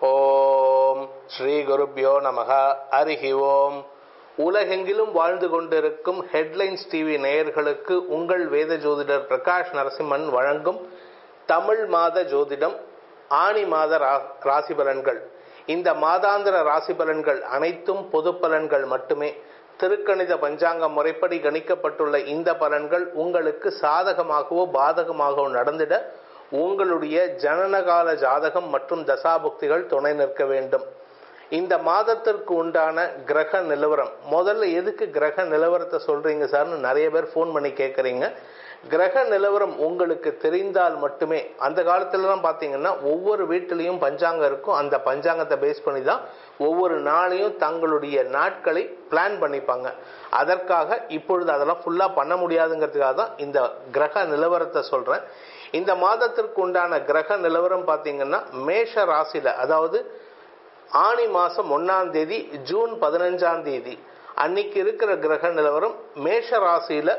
ஓம். ஸ்ரீ குருப்யோ நமக. அரிஹி ஓம். உலகெங்கிலும் வாழ்ந்து கொண்டிருக்கும் ஹெட்லைன்ஸ் டிவி நேயர்களுக்கு உங்கள் வேத ஜோதிடர் பிரகாஷ் நரசிம்மன் வழங்கும் தமிழ் மாத ஜோதிடம் ஆணி மாத ரா- ராசி பலன்கள். இந்த மாதாந்திர ராசி பலன்கள் அனைத்தும் பொது பலன்கள் மட்டுமே. திருக்கணித பஞ்சாங்க முறைப்படி கணிக்கப்பட்டுள்ள இந்த பலன்கள் உங்களுக்கு சாதகமாகவோ பாதகமாகவோ நடந்திட உங்களுடைய ஜனனகால ஜாதகம் மற்றும் தசாபுக்திகள் துணை நிற்க வேண்டும். இந்த மாதத்திற்கு உண்டான கிரக நிலவரம். முதல்ல எதுக்கு கிரக நிலவரத்தை சொல்றீங்க சார்னு நிறைய பேர் ஃபோன் பண்ணி கேட்குறீங்க கிரக நிலவரம் உங்களுக்கு தெரிந்தால் மட்டுமே அந்த காலத்துலலாம் பார்த்தீங்கன்னா ஒவ்வொரு வீட்டிலையும் பஞ்சாங்கம் இருக்கும். அந்த பஞ்சாங்கத்தை பேஸ் பண்ணி தான் ஒவ்வொரு நாளையும் தங்களுடைய நாட்களை பிளான் பண்ணிப்பாங்க. அதற்காக இப்பொழுது அதெல்லாம் ஃபுல்லாக பண்ண முடியாதுங்கிறதுக்காக தான் இந்த கிரக நிலவரத்தை சொல்கிறேன் இந்த மாதத்திற்கு உண்டான கிரக நிலவரம் பார்த்தீங்கன்னா மேஷ ராசியில் அதாவது ஆணி மாதம் ஒன்றாம் தேதி ஜூன் பதினஞ்சாம் தேதி அன்னைக்கு இருக்கிற கிரக நிலவரம் மேஷ ராசியில்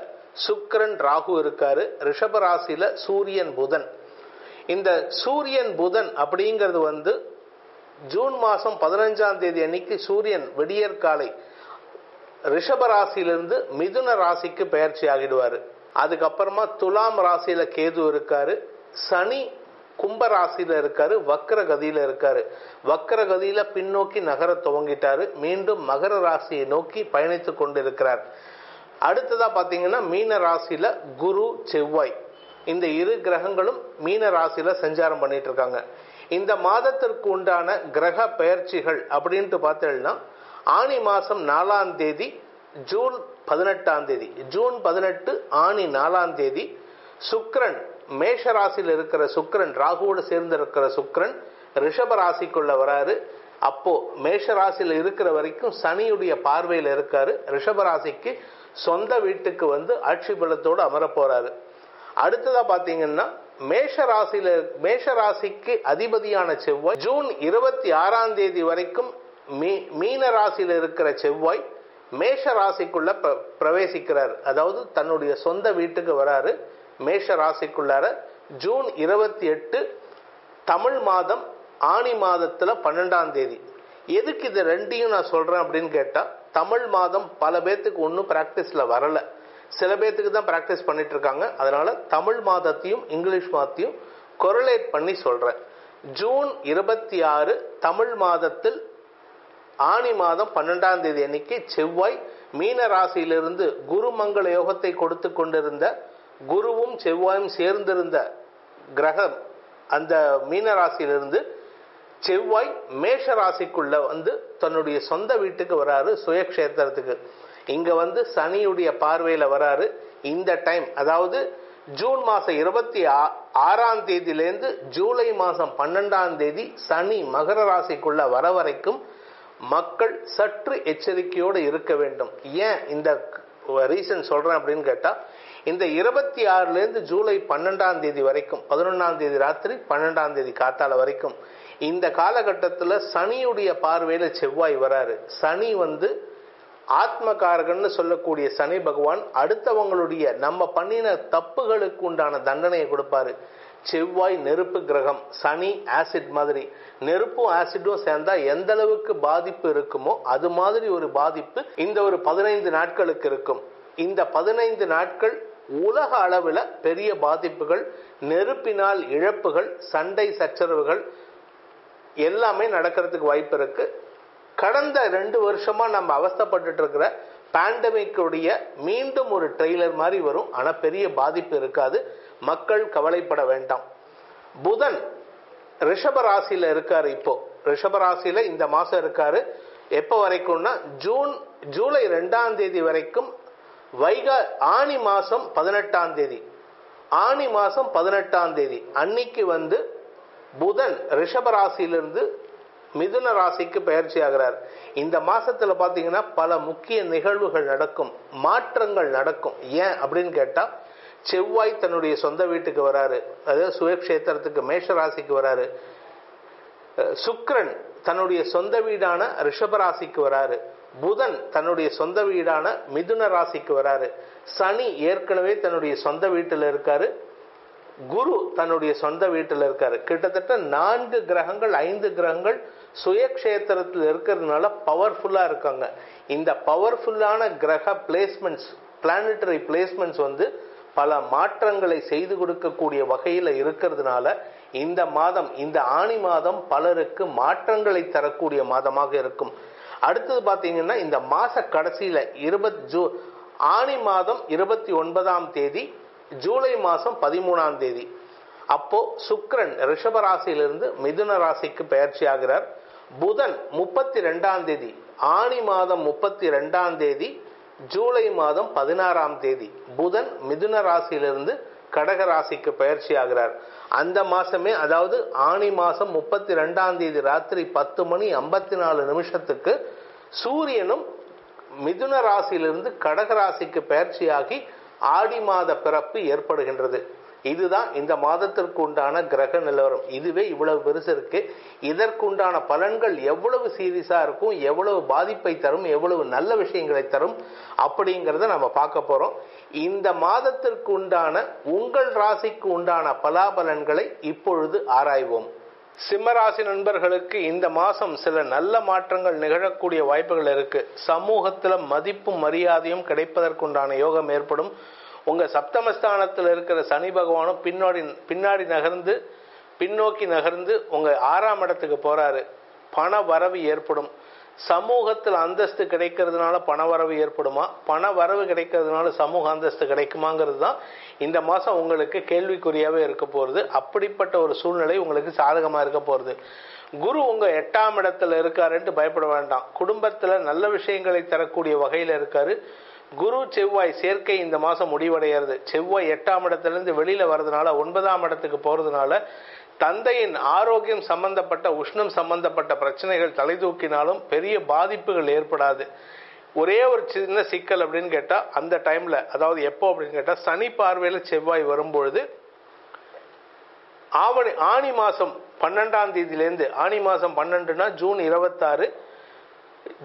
சுக்கரன் ராகு இருக்காரு ரிஷப ராசியில் சூரியன் புதன். இந்த சூரியன் புதன் அப்படிங்கிறது வந்து ஜூன் மாதம் பதினஞ்சாம் தேதி அன்னைக்கு சூரியன் விடியற்காலை ரிஷப ராசியிலிருந்து மிதுன ராசிக்கு பெயர்ச்சி ஆகிடுவார். அதுக்கப்புறமா துலாம் ராசியில கேது இருக்காரு சனி கும்ப ராசியில இருக்காரு வக்ர கதியில இருக்காரு. வக்ர கதியில பின்னோக்கி நகர துவங்கிட்டாரு. மீண்டும் மகர ராசியை நோக்கி பயணித்து கொண்டிருக்கிறார். அடுத்ததா பாத்தீங்கன்னா மீன ராசியில குரு செவ்வாய். இந்த இரு கிரகங்களும் மீன ராசியில சஞ்சாரம் பண்ணிட்டு இருக்காங்க. இந்த மாதத்திற்கு உண்டான கிரக பெயர்ச்சிகள் அப்படின்ட்டு பார்த்தேன்னா ஆனி மாசம் நாலாம் தேதி ஜூன் பதினெட்டாம் தேதி. ஜூன் பதினெட்டு ஆனி நாலாம் தேதி சுக்ரன் மேஷ ராசியில் இருக்கிற சுக்ரன் ராகுவோடு சேர்ந்து இருக்கிற சுக்கிரன் ரிஷப ராசிக்குள்ள வராரு. அப்போ மேஷ ராசியில் இருக்கிற வரைக்கும் சனியுடைய பார்வையில் இருக்காரு. ரிஷப ராசிக்கு சொந்த வீட்டுக்கு வந்து ஆட்சி பலத்தோடு அமர போறாரு அடுத்ததா பாத்தீங்கன்னா மேஷ ராசியில மேஷ ராசிக்கு அதிபதியான செவ்வாய் ஜூன் இருபத்தி ஆறாம் தேதி வரைக்கும் மீ- மீன ராசியில் இருக்கிற செவ்வாய் மேஷ ராசிக்குள்ள பிர- பிரவேசிக்கிறார். அதாவது தன்னுடைய சொந்த வீட்டுக்கு வராரு. மேஷ ராசிக்குள்ளார ஜூன் இருபத்தி எட்டு தமிழ் மாதம் ஆனி மாதத்துல பன்னெண்டாம் தேதி. எதுக்கு இது ரெண்டையும் நான் சொல்றேன் அப்படின்னு கேட்டா தமிழ் மாதம் பல பேர்த்துக்கு ஒன்றும் பிராக்டிஸ்ல வரல. சில பேர்த்துக்கு தான் பிராக்டிஸ் பண்ணிட்டு இருக்காங்க அதனால தமிழ் மாதத்தையும் இங்கிலீஷ் மாதத்தையும் கொரலேட் பண்ணி சொல்றேன். ஜூன் இருபத்தி ஆறு தமிழ் மாதத்தில் ஆனி மாதம் பன்னெண்டாம் தேதி அன்னைக்கு செவ்வாய் மீன ராசியிலிருந்து குருமங்கள யோகத்தை கொடுத்து கொண்டிருந்த குருவும் செவ்வாயும் சேர்ந்திருந்த கிரகம் அந்த மீன ராசியிலிருந்து செவ்வாய் மேஷ ராசிக்குள்ள வந்து தன்னுடைய சொந்த வீட்டுக்கு வராரு சுயக்ஷேத்திரத்துக்கு. இங்க வந்து சனியுடைய பார்வையில வராரு. இந்த டைம் அதாவது ஜூன் மாசம் இருபத்தி ஆ- ஆறாம் தேதியிலேருந்து ஜூலை மாசம் பன்னெண்டாம் தேதி சனி மகர ராசிக்குள்ள வர வரைக்கும் மக்கள் சற்று எச்சரிக்கையோடு இருக்க வேண்டும். ஏன் இந்த ரீசன் சொல்கிறேன் அப்படின்னு கேட்டால் இந்த இருபத்தி ஆறுலேருந்து ஜூலை பன்னெண்டாம் தேதி வரைக்கும் பதினொன்றாம் தேதி ராத்திரி பன்னெண்டாம் தேதி காத்தால வரைக்கும் இந்த காலகட்டத்தில் சனியுடைய பார்வையில் செவ்வாய் வராரு. சனி வந்து ஆத்மகாரகன்னு சொல்லக்கூடிய சனி பகவான் அடுத்தவங்களுடைய நம்ம பண்ணின தப்புகளுக்கு உண்டான தண்டனையை கொடுப்பாரு. செவ்வாய் நெருப்பு கிரகம் சனி ஆசிட் மாதிரி. நெருப்பும் ஆசிடும் சேர்ந்தா எந்த அளவுக்கு பாதிப்பு இருக்குமோ அது மாதிரி ஒரு பாதிப்பு இந்த ஒரு பதினைந்து நாட்களுக்கு இருக்கும். இந்த பதினைந்து நாட்கள் உலக அளவில் பெரிய பாதிப்புகள் நெருப்பினால் இழப்புகள் சண்டை சச்சரவுகள் எல்லாமே நடக்கிறதுக்கு வாய்ப்பு இருக்கு. கடந்த ரெண்டு வருஷமா நம்ம அவஸ்தைப்பட்டுட்டு இருக்கிற பேண்டமிக்குடைய மீண்டும் ஒரு ட்ரெய்லர் மாதிரி வரும். ஆனால் பெரிய பாதிப்பு இருக்காது. மக்கள் கவலைப்பட வேண்டாம். புதன் ரிஷபராசியில் இருக்கார் இப்போ. ரிஷபராசியில் இந்த மாதம் இருக்கார். எப்போ வரைக்கும்னா ஜூன் ஜூலை ரெண்டாம் தேதி வரைக்கும் வைகா ஆனி மாதம் பதினெட்டாம் தேதி. ஆனி மாதம் பதினெட்டாம் தேதி. அன்னைக்கு வந்து புதன் ரிஷபராசியிலிருந்து மிதுன ராசிக்கு பயிற்சி ஆகிறார் இந்த மாசத்துல பாத்தீங்கன்னா பல முக்கிய நிகழ்வுகள் நடக்கும் மாற்றங்கள் நடக்கும். ஏன் அப்படின்னு கேட்டா செவ்வாய் தன்னுடைய சொந்த வீட்டுக்கு வராரு. அதாவது சுயக்ஷேத்திரத்துக்கு மேஷ ராசிக்கு வராரு சுக்ரன் தன்னுடைய சொந்த வீடான ரிஷப ராசிக்கு வராரு. புதன் தன்னுடைய சொந்த வீடான மிதுன ராசிக்கு வராரு. சனி ஏற்கனவே தன்னுடைய சொந்த வீட்டில் இருக்காரு. குரு தன்னுடைய சொந்த வீட்டில் இருக்காரு. கிட்டத்தட்ட நான்கு கிரகங்கள் ஐந்து கிரகங்கள் சுயக்ஷேத்திரத்தில் இருக்கிறதுனால பவர்ஃபுல்லா இருக்காங்க. இந்த பவர்ஃபுல்லான கிரக பிளேஸ்மெண்ட்ஸ் பிளானட்டரி பிளேஸ்மெண்ட்ஸ் வந்து பல மாற்றங்களை செய்து கொடுக்கக்கூடிய வகையில் இருக்கிறதுனால இந்த மாதம் இந்த ஆணி மாதம் பலருக்கு மாற்றங்களை தரக்கூடிய மாதமாக இருக்கும். அடுத்தது பார்த்தீங்கன்னா இந்த மாத கடைசியில் இருபத் ஜூ ஆணி மாதம் இருபத்தி ஒன்பதாம் தேதி ஜூலை மாதம் பதிமூணாம் தேதி. அப்போ சுக்ரன் ரிஷபராசியிலிருந்து மிதுன ராசிக்கு பயிற்சி ஆகிறார் புதன் முப்பத்தி ரெண்டாம் தேதி ஆணி மாதம் முப்பத்தி ரெண்டாம் தேதி ஜூலை மாதம் பதினாறாம் தேதி புதன் மிதுன ராசியிலிருந்து கடக ராசிக்கு பயிற்சி ஆகிறார். அந்த மாசமே அதாவது ஆணி மாசம் முப்பத்தி ரெண்டாம் தேதி ராத்திரி பத்து மணி ஐம்பத்தி நாலு நிமிஷத்துக்கு சூரியனும் மிதுன ராசியிலிருந்து கடக ராசிக்கு பயிற்சியாகி ஆடி மாத பிறப்பு ஏற்படுகின்றது. இதுதான் இந்த மாதத்திற்கு உண்டான கிரக நிலவரம். இதுவே இவ்வளவு பெருசு இருக்கு. இதற்குண்டான பலன்கள் எவ்வளவு சீரியஸா இருக்கும் எவ்வளவு பாதிப்பை தரும் எவ்வளவு நல்ல விஷயங்களை தரும் அப்படிங்கிறத நம்ம பார்க்க போறோம். இந்த மாதத்திற்கு உண்டான உங்கள் ராசிக்கு உண்டான பலாபலன்களை இப்பொழுது ஆராய்வோம். சிம்மராசி நண்பர்களுக்கு இந்த மாதம் சில நல்ல மாற்றங்கள் நிகழக்கூடிய வாய்ப்புகள் இருக்கு. சமூகத்தில் மதிப்பும் மரியாதையும் கிடைப்பதற்குண்டான யோகம் ஏற்படும். உங்க சப்தமஸ்தானத்தில் இருக்கிற சனி பகவானும் பின்னாடி பின்னாடி நகர்ந்து பின்னோக்கி நகர்ந்து உங்க ஆறாம் இடத்துக்கு போறாரு. பண வரவு ஏற்படும். சமூகத்தில் அந்தஸ்து கிடைக்கிறதுனால பண வரவு ஏற்படுமா? பண வரவு கிடைக்கிறதுனால சமூக அந்தஸ்து கிடைக்குமாங்கிறது தான் இந்த மாதம் உங்களுக்கு கேள்விக்குறியாகவே இருக்க போகிறது அப்படிப்பட்ட ஒரு சூழ்நிலை உங்களுக்கு சாதகமாக இருக்க போகிறது குரு உங்கள் எட்டாம் இடத்துல இருக்காருன்ட்டு பயப்பட வேண்டாம். குடும்பத்தில் நல்ல விஷயங்களை தரக்கூடிய வகையில் இருக்காரு. குரு செவ்வாய் சேர்க்கை இந்த மாதம் முடிவடைகிறது. செவ்வாய் எட்டாம் இடத்துல வெளியில் வர்றதுனால ஒன்பதாம் இடத்துக்கு போகிறதுனால தந்தையின் ஆரோக்கியம் சம்பந்தப்பட்ட உஷ்ணம் சம்பந்தப்பட்ட பிரச்சனைகள் தலை தூக்கினாலும் பெரிய பாதிப்புகள் ஏற்படாது. ஒரே ஒரு சின்ன சிக்கல் அப்படின்னு கேட்டால் அந்த டைமில் அதாவது எப்போ அப்படின்னு கேட்டால் சனி பார்வையில் செவ்வாய் வரும்பொழுது ஆவணி ஆணி மாதம் பன்னெண்டாம் தேதியிலேருந்து ஆணி மாதம் பன்னெண்டுனா ஜூன் இருபத்தாறு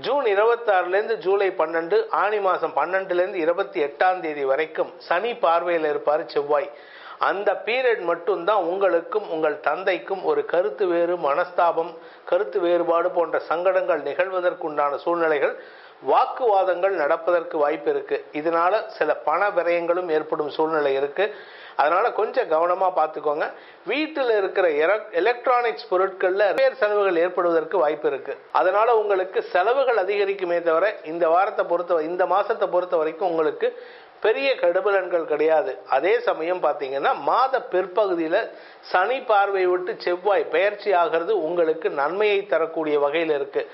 ஜூன் இருபத்தாறுலேருந்து ஜூலை பன்னெண்டு ஆணி மாதம் பன்னெண்டுலேருந்து இருபத்தி எட்டாம் தேதி வரைக்கும் சனி பார்வையில் இருப்பார் செவ்வாய். அந்த பீரியட் மட்டும்தான் உங்களுக்கும் உங்கள் தந்தைக்கும் ஒரு கருத்து வேறு மனஸ்தாபம் கருத்து வேறுபாடு போன்ற சங்கடங்கள் நிகழ்வதற்குண்டான சூழ்நிலைகள் வாக்குவாதங்கள் நடப்பதற்கு வாய்ப்பு இருக்கு. இதனால சில பண விரயங்களும் ஏற்படும் சூழ்நிலை இருக்கு. அதனால கொஞ்சம் கவனமா பார்த்துக்கோங்க. வீட்டில் இருக்கிற எலக்ட்ரானிக்ஸ் பொருட்கள்ல பேர் செலவுகள் ஏற்படுவதற்கு வாய்ப்பு இருக்கு. அதனால உங்களுக்கு செலவுகள் அதிகரிக்குமே தவிர இந்த வாரத்தை பொறுத்த இந்த மாசத்தை பொறுத்த வரைக்கும் உங்களுக்கு பெரிய கடுபலன்கள் கிடையாது. அதே சமயம் பார்த்தீங்கன்னா மாத பிற்பகுதியில் சனி பார்வை விட்டு செவ்வாய் பயிற்சி ஆகிறது உங்களுக்கு நன்மையை தரக்கூடிய வகையில் இருக்கு.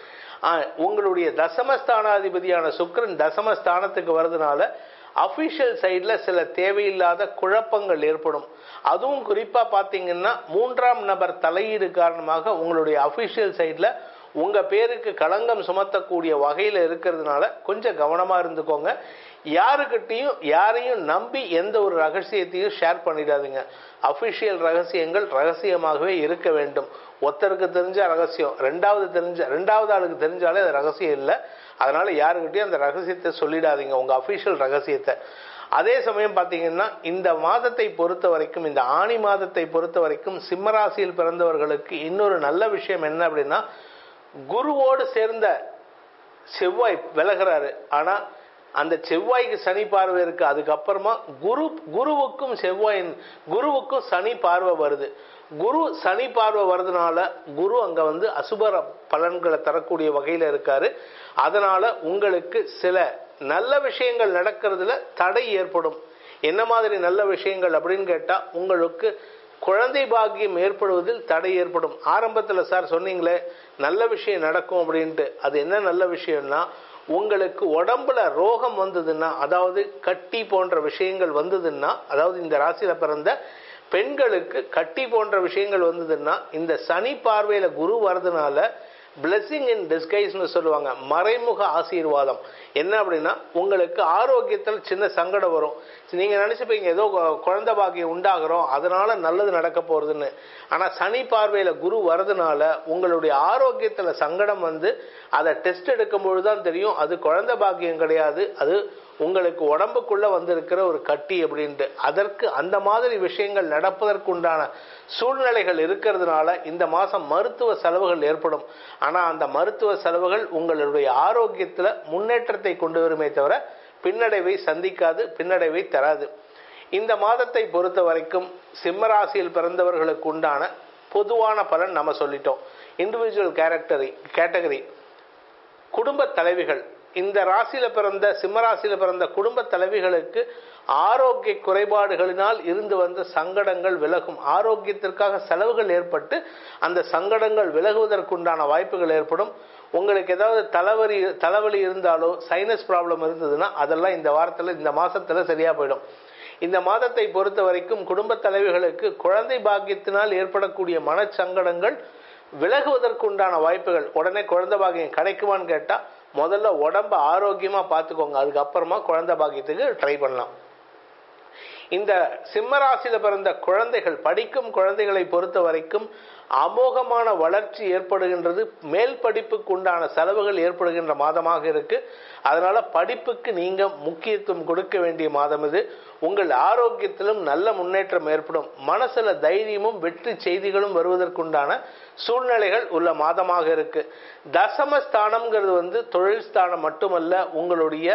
உங்களுடைய தசமஸ்தானாதிபதியான சுக்கரன் தசமஸ்தானத்துக்கு வர்றதுனால அஃபிஷியல் சைடில் சில தேவையில்லாத குழப்பங்கள் ஏற்படும். அதுவும் குறிப்பாக பார்த்தீங்கன்னா மூன்றாம் நபர் தலையீடு காரணமாக உங்களுடைய அஃபிஷியல் சைடில் உங்கள் பேருக்கு களங்கம் சுமத்தக்கூடிய வகையில் இருக்கிறதுனால கொஞ்சம் கவனமாக இருந்துக்கோங்க. யாருக்கிட்டையும் யாரையும் நம்பி எந்த ஒரு ரகசியத்தையும் ஷேர் பண்ணிடாதீங்க. அஃபிஷியல் ரகசியங்கள் ரகசியமாகவே இருக்க வேண்டும். ஒருத்தருக்கு தெரிஞ்ச ரகசியம் ரெண்டாவது தெரிஞ்ச ரெண்டாவது ஆளுக்கு தெரிஞ்சாலே அது ரகசியம் இல்லை. அதனால் யாருக்கிட்டையும் அந்த ரகசியத்தை சொல்லிடாதீங்க. உங்கள் அஃபிஷியல் ரகசியத்தை. அதே சமயம் பார்த்தீங்கன்னா இந்த மாதத்தை பொறுத்த வரைக்கும் இந்த ஆணி மாதத்தை பொறுத்த வரைக்கும் சிம்மராசியில் பிறந்தவர்களுக்கு இன்னொரு நல்ல விஷயம் என்ன அப்படின்னா குருவோடு சேர்ந்த செவ்வாய் விலகிறாரு. ஆனால் அந்த செவ்வாய்க்கு சனி பார்வை இருக்கு. அதுக்கப்புறமா குரு குருவுக்கும் செவ்வாயின் குருவுக்கும் சனி பார்வை வருது. குரு சனி பார்வை வர்றதுனால குரு அங்கே வந்து அசுபர பலன்களை தரக்கூடிய வகையில் இருக்காரு. அதனால உங்களுக்கு சில நல்ல விஷயங்கள் நடக்கிறதுல தடை ஏற்படும். என்ன மாதிரி நல்ல விஷயங்கள் அப்படின்னு கேட்டால் உங்களுக்கு குழந்தை பாக்கியம் ஏற்படுவதில் தடை ஏற்படும். ஆரம்பத்தில் சார் சொன்னீங்களே நல்ல விஷயம் நடக்கும் அப்படின்ட்டு. அது என்ன நல்ல விஷயம்னா உங்களுக்கு உடம்புல ரோகம் வந்ததுன்னா அதாவது கட்டி போன்ற விஷயங்கள் வந்ததுன்னா அதாவது இந்த ராசியில பிறந்த பெண்களுக்கு கட்டி போன்ற விஷயங்கள் வந்ததுன்னா இந்த சனி பார்வையில குரு வர்றதுனால பிளெஸிங் இன் டிஸ்கைஸ்னு சொல்லுவாங்க. மறைமுக ஆசீர்வாதம். என்ன அப்படின்னா உங்களுக்கு ஆரோக்கியத்தில் சின்ன சங்கடம் வரும். நீங்கள் நினச்சிப்பீங்க ஏதோ குழந்தை பாக்கியம் உண்டாகிறோம். அதனால் நல்லது நடக்க போகிறதுன்னு ஆனால் சனி பார்வையில் குரு வரதுனால உங்களுடைய ஆரோக்கியத்தில் சங்கடம் வந்து அதை டெஸ்ட் எடுக்கும் பொழுதுதான் தெரியும். அது குழந்தை பாக்கியம் கிடையாது. அது உங்களுக்கு உடம்புக்குள்ளே வந்திருக்கிற ஒரு கட்டி அப்படின்ட்டு அதற்கு அந்த மாதிரி விஷயங்கள் நடப்பதற்குண்டான சூழ்நிலைகள் இருக்கிறதுனால இந்த மாதம் மருத்துவ செலவுகள் ஏற்படும். ஆனால் அந்த மருத்துவ செலவுகள் உங்களுடைய ஆரோக்கியத்தில் முன்னேற்றத்தை கொண்டு வருமே தவிர பின்னடைவை சந்திக்காது பின்னடைவை தராது. இந்த மாதத்தை பொறுத்த வரைக்கும் சிம்மராசியில் பிறந்தவர்களுக்கு உண்டான பொதுவான பலன் நம்ம சொல்லிட்டோம். இண்டிவிஜுவல் கேரக்டரி கேட்டகரி குடும்ப தலைவிகள் இந்த ராசியில் பிறந்த சிம்மராசியில் பிறந்த குடும்ப தலைவிகளுக்கு ஆரோக்கிய குறைபாடுகளினால் இருந்து வந்த சங்கடங்கள் விலகும். ஆரோக்கியத்திற்காக செலவுகள் ஏற்பட்டு அந்த சங்கடங்கள் விலகுவதற்குண்டான வாய்ப்புகள் ஏற்படும். உங்களுக்கு ஏதாவது தலைவலி தலைவலி இருந்தாலோ சைனஸ் ப்ராப்ளம் இருந்ததுன்னா அதெல்லாம் இந்த வாரத்தில் இந்த மாதத்தில் சரியாக போயிடும். இந்த மாதத்தை பொறுத்த வரைக்கும் குடும்ப தலைவிகளுக்கு குழந்தை பாக்கியத்தினால் ஏற்படக்கூடிய மனச்சங்கடங்கள் விலகுவதற்குண்டான வாய்ப்புகள். உடனே குழந்தை பாக்கியம் கிடைக்குமான்னு கேட்டால் முதல்ல உடம்ப ஆரோக்கியமா பார்த்துக்கோங்க. அதுக்கப்புறமா குழந்தை பாக்கியத்துக்கு ட்ரை பண்ணலாம். இந்த சிம்மராசியில பிறந்த குழந்தைகள் படிக்கும் குழந்தைகளை பொறுத்த வரைக்கும் அமோகமான வளர்ச்சி ஏற்படுகின்றது. மேல் படிப்புக்கு உண்டான செலவுகள் ஏற்படுகின்ற மாதமாக இருக்கு. அதனால படிப்புக்கு நீங்க முக்கியத்துவம் கொடுக்க வேண்டிய மாதம் இது. உங்கள் ஆரோக்கியத்திலும் நல்ல முன்னேற்றம் ஏற்படும். மனசுல தைரியமும் வெற்றி செய்திகளும் வருவதற்குண்டான சூழ்நிலைகள் உள்ள மாதமாக இருக்கு. தசமஸ்தானம்ங்கிறது வந்து தொழில் ஸ்தானம் மட்டுமல்ல உங்களுடைய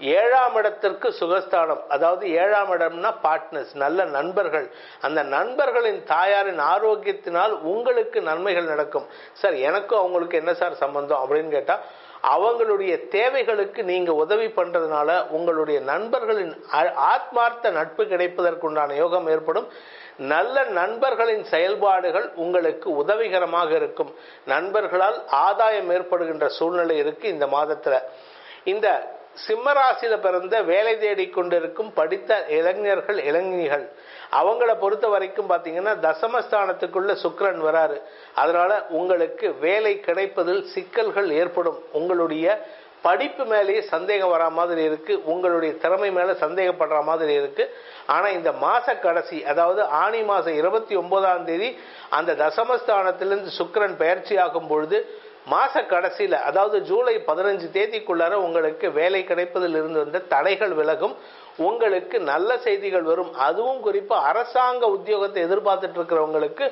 ஏழாம் இடத்திற்கு சுகஸ்தானம். அதாவது ஏழாம் இடம்னா பார்ட்னர்ஸ் நல்ல நண்பர்கள். அந்த நண்பர்களின் தாயாரின் ஆரோக்கியத்தினால் உங்களுக்கு நன்மைகள் நடக்கும். சார் எனக்கும் அவங்களுக்கு என்ன சார் சம்பந்தம் அப்படின்னு கேட்டால் அவங்களுடைய தேவைகளுக்கு நீங்க உதவி பண்றதுனால உங்களுடைய நண்பர்களின் ஆத்மார்த்த நட்பு கிடைப்பதற்குண்டான யோகம் ஏற்படும். நல்ல நண்பர்களின் செயல்பாடுகள் உங்களுக்கு உதவிகரமாக இருக்கும். நண்பர்களால் ஆதாயம் ஏற்படுகின்ற சூழ்நிலை இருக்கு இந்த மாதத்துல. இந்த சிம்மராசியில பிறந்த வேலை தேடி கொண்டிருக்கும் படித்த இளைஞர்கள் இளைஞர்கள் அவங்கள பொறுத்த வரைக்கும் பார்த்தீங்கன்னா தசமஸ்தானத்துக்குள்ள சுக்கரன் வராரு. அதனால உங்களுக்கு வேலை கிடைப்பதில் சிக்கல்கள் ஏற்படும். உங்களுடைய படிப்பு மேலேயே சந்தேகம் வரா மாதிரி இருக்கு. உங்களுடைய திறமை மேல சந்தேகப்படுற மாதிரி இருக்கு. ஆனா இந்த மாச கடைசி அதாவது ஆணி மாசம் இருபத்தி ஒன்பதாம் தேதி அந்த தசமஸ்தானத்திலிருந்து சுக்கரன் பயிற்சி ஆகும் பொழுது மாத கடைசியில் அதாவது ஜூலை பதினஞ்சு தேதிக்குள்ளார உங்களுக்கு வேலை கிடைப்பதில் இருந்து வந்த தடைகள் விலகும். உங்களுக்கு நல்ல செய்திகள் வரும். அதுவும் குறிப்பாக அரசாங்க உத்தியோகத்தை எதிர்பார்த்துட்டு இருக்கிறவங்களுக்கு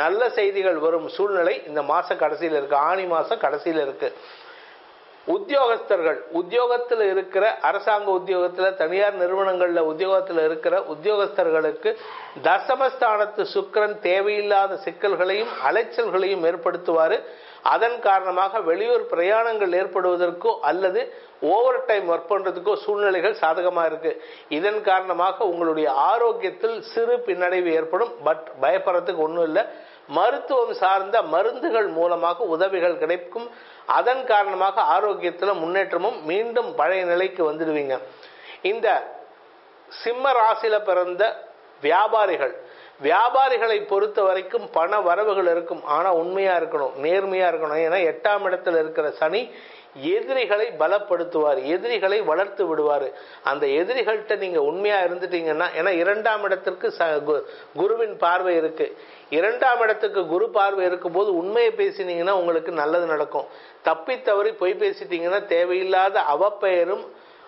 நல்ல செய்திகள் வரும் சூழ்நிலை இந்த மாத கடைசியில் இருக்குது ஆணி மாதம் கடைசியில் இருக்குது உத்தியோகஸ்தர்கள் உத்தியோகத்தில் இருக்கிற அரசாங்க உத்தியோகத்தில் தனியார் நிறுவனங்களில் உத்தியோகத்தில் இருக்கிற உத்தியோகஸ்தர்களுக்கு தசமஸ்தானத்து சுக்கரன் தேவையில்லாத சிக்கல்களையும் அலைச்சல்களையும் ஏற்படுத்துவார். அதன் காரணமாக வெளியூர் பிரயாணங்கள் ஏற்படுவதற்கோ அல்லது ஓவர் டைம் ஒர்க் பண்ணுறதுக்கோ சூழ்நிலைகள் சாதகமாக இருக்கு. இதன் காரணமாக உங்களுடைய ஆரோக்கியத்தில் சிறு பின்னடைவு ஏற்படும். பட் பயப்படுறதுக்கு ஒன்றும் இல்லை. மருத்துவம் சார்ந்த மருந்துகள் மூலமாக உதவிகள் கிடைக்கும். அதன் காரணமாக ஆரோக்கியத்தில் முன்னேற்றமும் மீண்டும் பழைய நிலைக்கு வந்துடுவீங்க. இந்த சிம்ம ராசியில் பிறந்த வியாபாரிகள் வியாபாரிகளை பொறுத்த வரைக்கும் பண வரவுகள் இருக்கும். ஆனால் உண்மையாக இருக்கணும் நேர்மையாக இருக்கணும். ஏன்னா எட்டாம் இடத்துல இருக்கிற சனி எதிரிகளை பலப்படுத்துவார் எதிரிகளை வளர்த்து விடுவார். அந்த எதிரிகள்கிட்ட நீங்கள் உண்மையாக இருந்துட்டீங்கன்னா ஏன்னா இரண்டாம் இடத்திற்கு ச குருவின் பார்வை இருக்கு. இரண்டாம் இடத்துக்கு குரு பார்வை இருக்கும்போது உண்மையை பேசினீங்கன்னா உங்களுக்கு நல்லது நடக்கும். தப்பி தவறி பொய் பேசிட்டீங்கன்னா தேவையில்லாத அவப்பெயரும்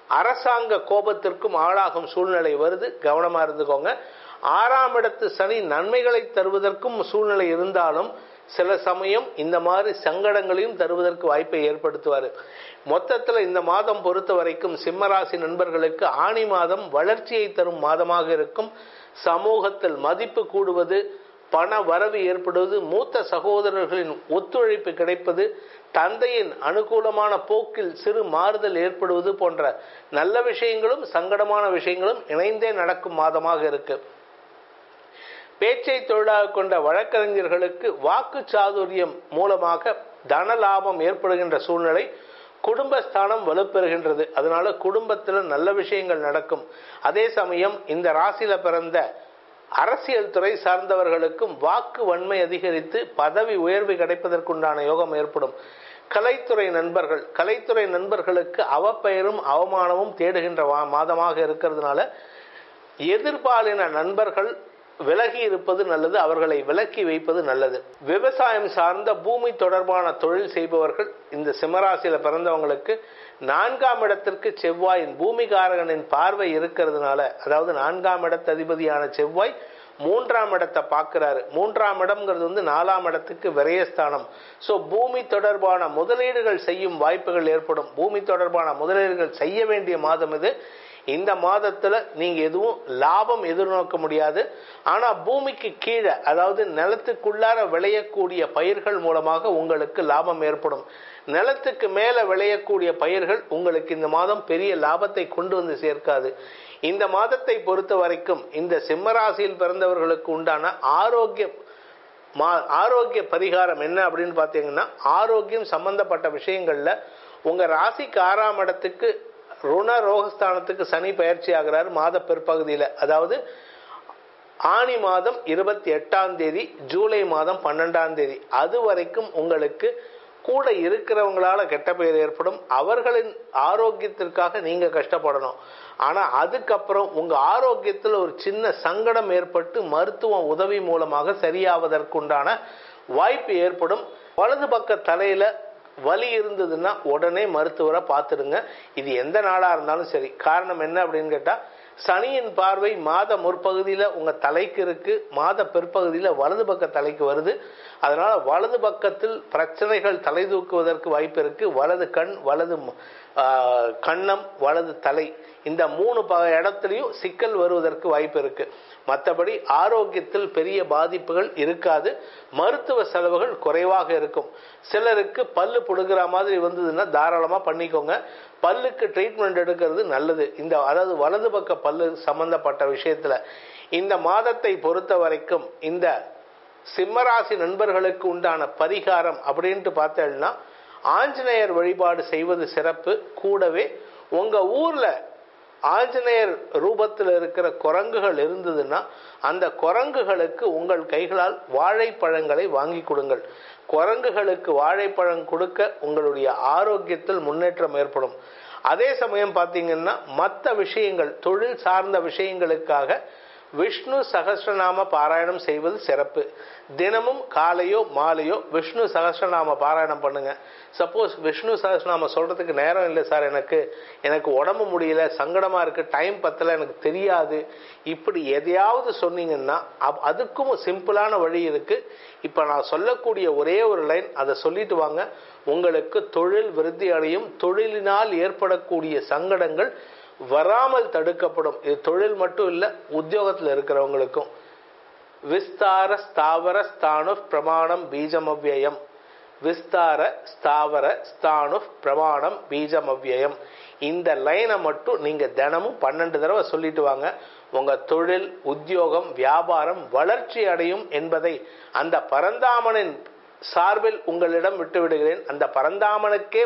அரசாங்க கோபத்திற்கும் ஆளாகும் சூழ்நிலை வருது. கவனமாக இருந்துக்கோங்க. ஆறாம் இடத்து சனி நன்மைகளை தருவதற்கும் சூழ்நிலை இருந்தாலும் சில சமயம் இந்த மாதிரி சங்கடங்களையும் தருவதற்கு வாய்ப்பை ஏற்படுத்துவார். மொத்தத்தில் இந்த மாதம் பொறுத்த வரைக்கும் சிம்மராசி நண்பர்களுக்கு ஆணி மாதம் வளர்ச்சியை தரும் மாதமாக இருக்கும். சமூகத்தில் மதிப்பு கூடுவது பண வரவு ஏற்படுவது மூத்த சகோதரர்களின் ஒத்துழைப்பு கிடைப்பது தந்தையின் அனுகூலமான போக்கில் சிறு மாறுதல் ஏற்படுவது போன்ற நல்ல விஷயங்களும் சங்கடமான விஷயங்களும் இணைந்தே நடக்கும் மாதமாக இருக்குது பேச்சை தொழிலாக கொண்ட வழக்கறிஞர்களுக்கு வாக்கு சாதுரியம் மூலமாக தன லாபம் ஏற்படுகின்ற சூழ்நிலை குடும்பஸ்தானம் வலுப்பெறுகின்றது. அதனால குடும்பத்தில் நல்ல விஷயங்கள் நடக்கும். அதே சமயம் இந்த ராசியில பிறந்த அரசியல் துறை சார்ந்தவர்களுக்கும் வாக்கு வன்மை அதிகரித்து பதவி உயர்வு கிடைப்பதற்குண்டான யோகம் ஏற்படும். கலைத்துறை நண்பர்கள் கலைத்துறை நண்பர்களுக்கு அவப்பெயரும் அவமானமும் தேடுகின்ற மாதமாக இருக்கிறதுனால எதிர்பாலின நண்பர்கள் விலகி இருப்பது நல்லது அவர்களை விலக்கி வைப்பது நல்லது. விவசாயம் சார்ந்த பூமி தொடர்பான தொழில் செய்பவர்கள் இந்த சிம்மராசியில பிறந்தவங்களுக்கு நான்காம் இடத்திற்கு செவ்வாயின் பூமிகாரகனின் பார்வை இருக்கிறதுனால அதாவது நான்காம் இடத்து அதிபதியான செவ்வாய் மூன்றாம் இடத்தை பார்க்கிறாரு. மூன்றாம் இடம்ங்கிறது வந்து நாலாம் இடத்துக்கு விரயஸ்தானம். ஸோ பூமி தொடர்பான முதலீடுகள் செய்யும் வாய்ப்புகள் ஏற்படும். பூமி தொடர்பான முதலீடுகள் செய்ய வேண்டிய மாதம் இது. இந்த மாதத்துல நீங்க எதுவும் லாபம் எதிர்நோக்க முடியாது. ஆனா பூமிக்கு கீழே அதாவது நிலத்துக்குள்ளார விளையக்கூடிய பயிர்கள் மூலமாக உங்களுக்கு லாபம் ஏற்படும். நிலத்துக்கு மேல விளையக்கூடிய பயிர்கள் உங்களுக்கு இந்த மாதம் பெரிய லாபத்தை கொண்டு வந்து சேர்க்காது. இந்த மாதத்தை பொறுத்த வரைக்கும் இந்த சிம்மராசியில் பிறந்தவர்களுக்கு உண்டான ஆரோக்கியம் மா ஆரோக்கிய பரிகாரம் என்ன அப்படின்னு பார்த்தீங்கன்னா ஆரோக்கியம் சம்பந்தப்பட்ட விஷயங்கள்ல உங்க ராசிக்கு ஆறாம் இடத்துக்கு ருண ரோகஸ்தானத்துக்கு சனி பயிற்சி ஆகிறார் மாத பிற்பகுதியில். அதாவது ஆணி மாதம் இருபத்தி எட்டாம் தேதி ஜூலை மாதம் பன்னெண்டாம் தேதி. அது வரைக்கும் உங்களுக்கு கூட இருக்கிறவங்களால கெட்ட பெயர் ஏற்படும். அவர்களின் ஆரோக்கியத்திற்காக நீங்க கஷ்டப்படணும். ஆனா அதுக்கப்புறம் உங்க ஆரோக்கியத்தில் ஒரு சின்ன சங்கடம் ஏற்பட்டு மருத்துவ உதவி மூலமாக சரியாவதற்குண்டான வாய்ப்பு ஏற்படும். வலது பக்க தலையில வலி இருந்ததுன்னா உடனே மருத்துவரை பார்த்துடுங்க. இது எந்த நாளாக இருந்தாலும் சரி. காரணம் என்ன அப்படின்னு கேட்டால் சனியின் பார்வை மாத முற்பகுதியில் உங்கள் தலைக்கு இருக்கு. மாத பிற்பகுதியில் வலது பக்க தலைக்கு வருது. அதனால வலது பக்கத்தில் பிரச்சனைகள் தலை தூக்குவதற்கு வாய்ப்பு இருக்கு. வலது கண் வலது கண்ணம் வலது தலை. இந்த மூணு இடத்துலையும் சிக்கல் வருவதற்கு வாய்ப்பு இருக்கு. மற்றபடி ஆரோக்கியத்தில் பெரிய பாதிப்புகள் இருக்காது. மருத்துவ செலவுகள் குறைவாக இருக்கும். சிலருக்கு பல்லு பிடுங்குற மாதிரி வந்ததுன்னா தாராளமாக பண்ணிக்கோங்க. பல்லுக்கு ட்ரீட்மெண்ட் எடுக்கிறது நல்லது. இந்த அதாவது வலது பக்க பல்லு சம்பந்தப்பட்ட விஷயத்தில். இந்த மாதத்தை பொறுத்த வரைக்கும் இந்த சிம்மராசி நண்பர்களுக்கு உண்டான பரிகாரம் அப்படின்ட்டு பார்த்தேன்னா ஆஞ்சநேயர் வழிபாடு செய்வது சிறப்பு. கூடவே உங்கள் ஊரில் ஆஞ்சநேயர் ரூபத்தில் இருக்கிற குரங்குகள் இருந்ததுன்னா அந்த குரங்குகளுக்கு உங்கள் கைகளால் வாழைப்பழங்களை வாங்கி கொடுங்கள். குரங்குகளுக்கு வாழைப்பழம் கொடுக்க உங்களுடைய ஆரோக்கியத்தில் முன்னேற்றம் ஏற்படும். அதே சமயம் பார்த்தீங்கன்னா மற்ற விஷயங்கள் தொழில் சார்ந்த விஷயங்களுக்காக விஷ்ணு சகசிரநாம பாராயணம் செய்வது சிறப்பு. தினமும் காலையோ மாலையோ விஷ்ணு சகசிரநாம பாராயணம் பண்ணுங்க. சப்போஸ் விஷ்ணு சகசிரநாம சொல்றதுக்கு நேரம் இல்லை சார் எனக்கு. எனக்கு உடம்பு முடியல சங்கடமா இருக்கு டைம் பத்தல எனக்கு தெரியாது. இப்படி எதையாவது சொன்னீங்கன்னா அதுக்கும் சிம்பிளான வழி இருக்கு. இப்ப நான் சொல்லக்கூடிய ஒரே ஒரு லைன் அதை சொல்லிட்டு வாங்க. உங்களுக்கு தொழில் விருத்தி அடையும் தொழிலினால் ஏற்படக்கூடிய சங்கடங்கள் வராமல் தடுக்கப்படும். இது தொழில் மட்டும் இல்லை உத்தியோகத்தில் இருக்கிறவங்களுக்கும். விஸ்தார ஸ்தாவர ஸ்தானு பிரமாணம் பீஜமவ்யம் விஸ்தார ஸ்தாவர ஸ்தானு பிரமாணம் பீஜமவ்யம் இந்த லைனை மட்டும் நீங்க தினமும் பன்னெண்டு தடவை சொல்லிட்டு வாங்க. உங்க தொழில் உத்தியோகம் வியாபாரம் வளர்ச்சி அடையும் என்பதை அந்த பரந்தாமனின் சார்பில் உங்களிடம் விட்டு விடுகிறேன். அந்த பரந்தாமனுக்கே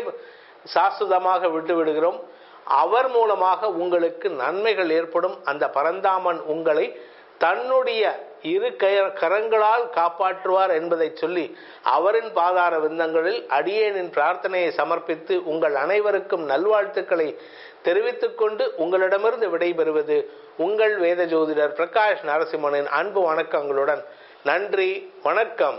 சாஸ்வதமாக விட்டு விடுகிறோம். அவர் மூலமாக உங்களுக்கு நன்மைகள் ஏற்படும். அந்த பரந்தாமன் உங்களை தன்னுடைய இரு கரங்களால் காப்பாற்றுவார் என்பதை சொல்லி அவரின் பாதார விந்தங்களில் அடியேனின் பிரார்த்தனையை சமர்ப்பித்து உங்கள் அனைவருக்கும் நல்வாழ்த்துக்களை தெரிவித்துக் கொண்டு உங்களிடமிருந்து விடைபெறுவது உங்கள் வேத ஜோதிடர் பிரகாஷ் நரசிம்மனின் அன்பு வணக்கங்களுடன். நன்றி வணக்கம்.